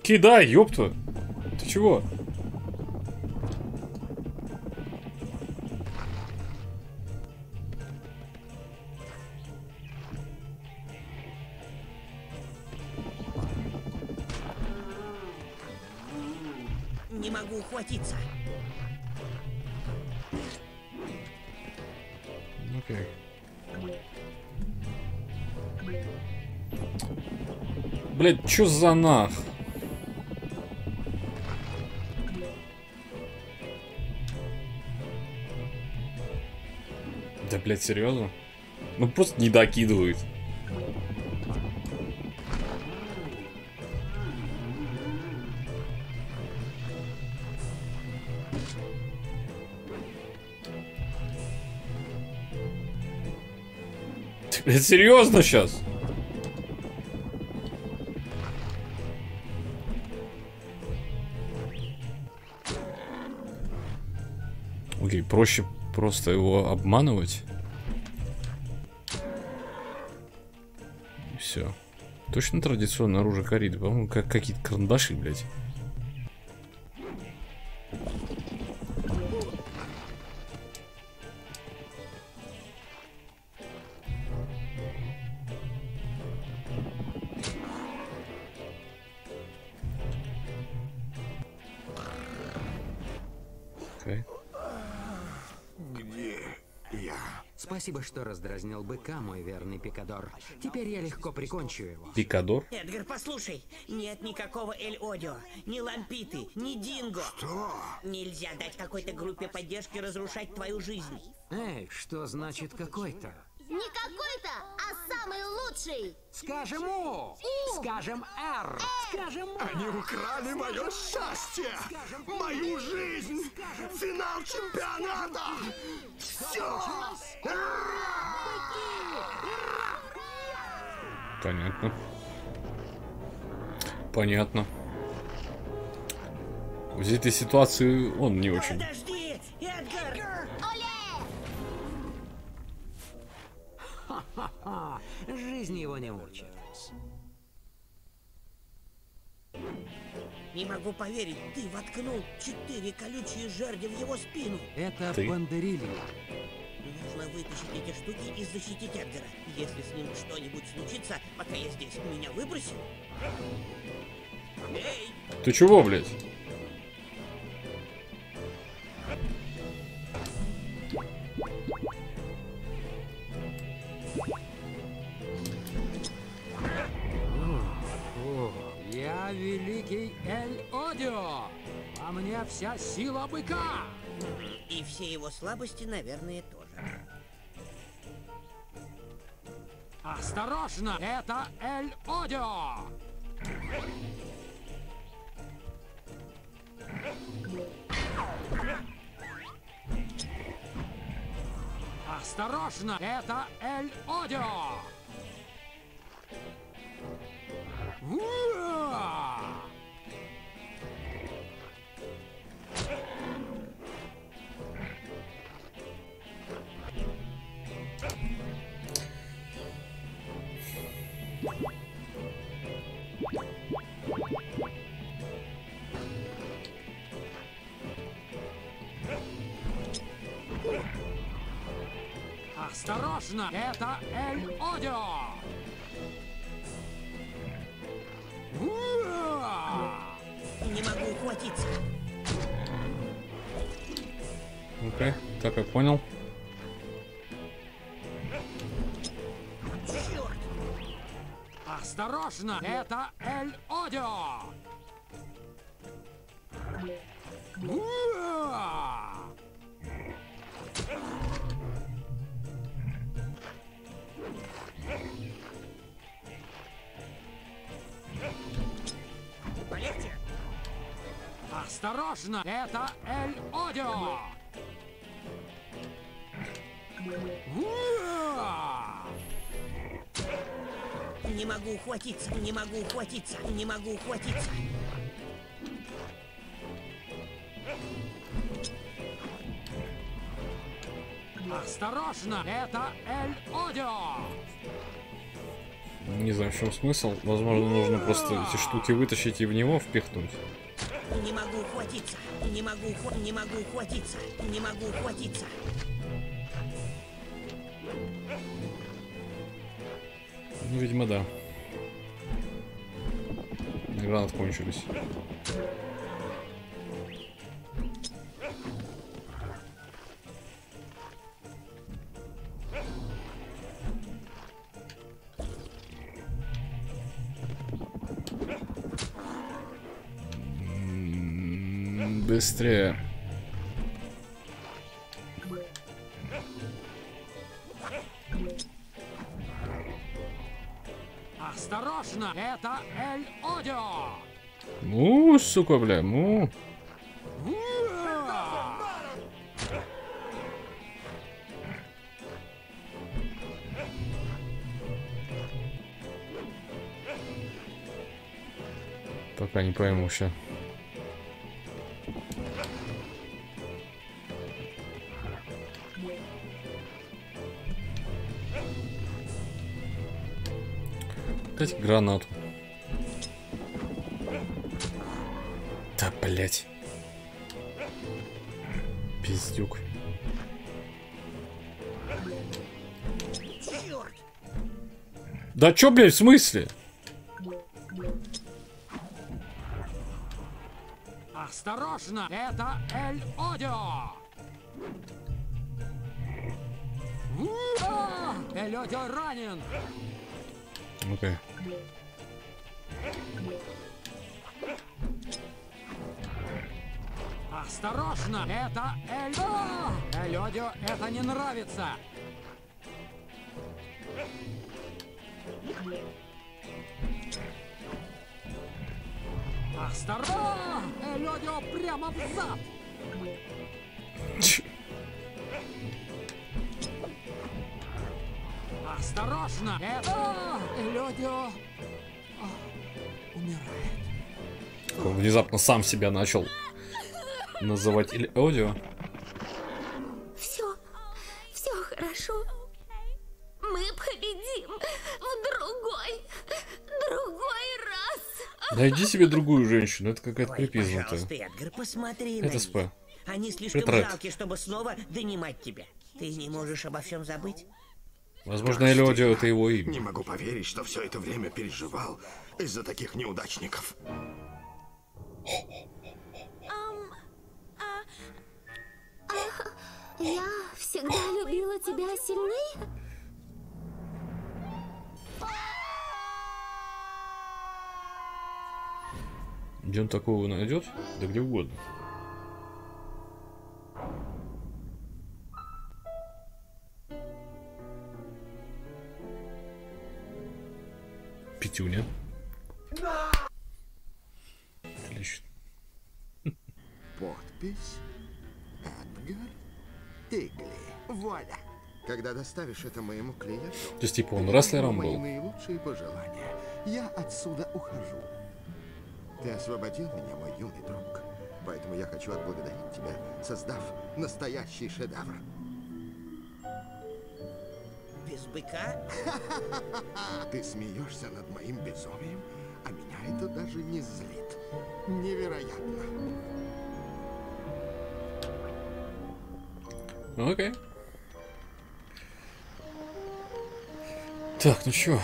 Кидай, ёпта! Ты чего? Не могу ухватиться. Окей. Блять, чё за нах? Блядь, серьезно? Ну просто не докидывает. Ты, блядь, серьезно сейчас? Окей, проще просто его обманывать. Все. Точно традиционное оружие кориды. По-моему, как какие-то карандаши, блядь. Быка, мой верный пикадор. Теперь я легко прикончу его. Пикадор? Эдгар, послушай, нет никакого Эль Одио, ни Лампиты, ни Динго. Что? Нельзя дать какой-то группе поддержки разрушать твою жизнь. Эй, что значит какой-то? Не какой-то, а самый лучший. Скажем У! Скажем Р! Скажем М! Они украли мое счастье! Мою жизнь! Финал чемпионата! Все! Понятно. Понятно. В этой ситуации он не очень. Подожди, Эдгар! Ха-ха! Жизнь его не учит. Не могу поверить, ты воткнул четыре колючие жерди в его спину. Это Ты? бандерилья. Нужно вытащить эти штуки и защитить Эдгара. Если с ним что-нибудь случится, пока я здесь, меня выбросил. Эй, Ты чего, блядь? Его слабости, наверное, тоже. Осторожно! Это Эль Одио! Осторожно! Это Эль Одио! Уа! Осторожно! Это Эль Одио! Не могу ухватиться. Окей, так я понял. Черт! Осторожно! Это Эль Одио! Уа! Полегче. Осторожно! Это Эль Одио! Не могу ухватиться, не могу ухватиться, не могу ухватиться. Осторожно! Это Эль Одио! Не знаю, в чем смысл. Возможно, нужно просто эти штуки вытащить и в него впихнуть. Не могу ухватиться, не могу, не могу ухватиться, не могу ухватиться. Ну, видимо, да. Гранат кончились. Быстрее. Осторожно! Это Эль Одио! Му, сука, бля, му. Уа! Пока не пойму сейчас. Дать гранату. Да, блять. Пиздюк. Да чё, блядь, в смысле? Осторожно! Это Эль Одио! Эль Одио ранен! Осторожно! Это Эль... А! Это не нравится! Осторожно! Одио прямо в зад! Осторожно! Это... А, умирает. Он внезапно сам себя начал называть или аудио. Все, все хорошо. Мы победим в другой, другой раз. Найди себе другую женщину, это какая-то припизнутая. Эдгар, посмотри на Это. СП. Они слишком Ретрет. жалки, чтобы снова донимать тебя. Ты не можешь обо всем забыть? Возможно, Элиодио это его имя. Не могу поверить, что все это время переживал из-за таких неудачников. Я всегда любила тебя сильнее. Где он такого найдет? Да где угодно. Петюня. Отлично. Подпись Когда доставишь это моему клиенту... То есть, типа, он рестлером мои был? наилучшие пожелания. Я отсюда ухожу. Ты освободил меня, мой юный друг. Поэтому я хочу отблагодарить тебя, создав настоящий шедевр. Без быка? Ты смеешься над моим безумием, а меня это даже не злит. Невероятно. Ну, Окей. Так, ну чё?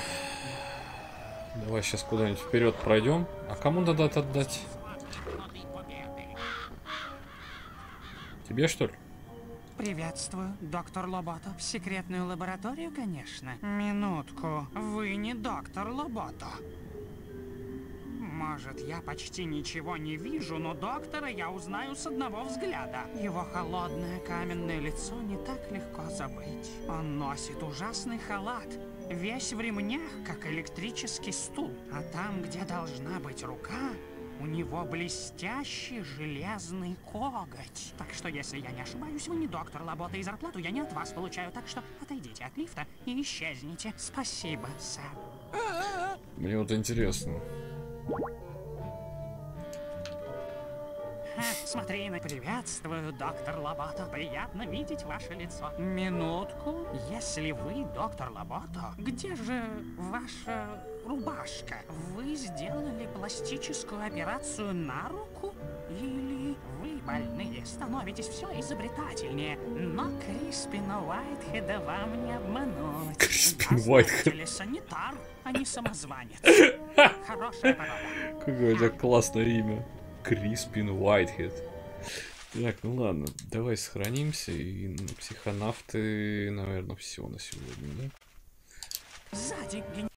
Давай сейчас куда-нибудь вперед пройдем. А кому надо это отдать? Тебе что ли? Приветствую, доктор Лобото. В секретную лабораторию, конечно. Минутку. Вы не доктор Лобото. Может, я почти ничего не вижу, но доктора я узнаю с одного взгляда. Его холодное каменное лицо не так легко забыть. Он носит ужасный халат, весь в ремнях, как электрический стул. А там, где должна быть рука, у него блестящий железный коготь. Так что, если я не ошибаюсь, вы не доктор Лабота, и зарплату я не от вас получаю. Так что отойдите от лифта и исчезните. Спасибо, сэр. Мне вот интересно. Смотри, на приветствую, доктор Лабото. Приятно видеть ваше лицо. Минутку. Если вы доктор Лабото, где же ваша рубашка? Вы сделали пластическую операцию на руку? Или вы, больные, становитесь все изобретательнее? Но Криспина Уайтхеда вам не обмануть. Криспин Уайтхед. научили санитар, а не самозванец. Хорошая порода. Какое тебя классное имя. Криспин Уайтхед. Так, ну ладно, давай сохранимся. И ну, психонавты, наверное, все на сегодня, да? Сзади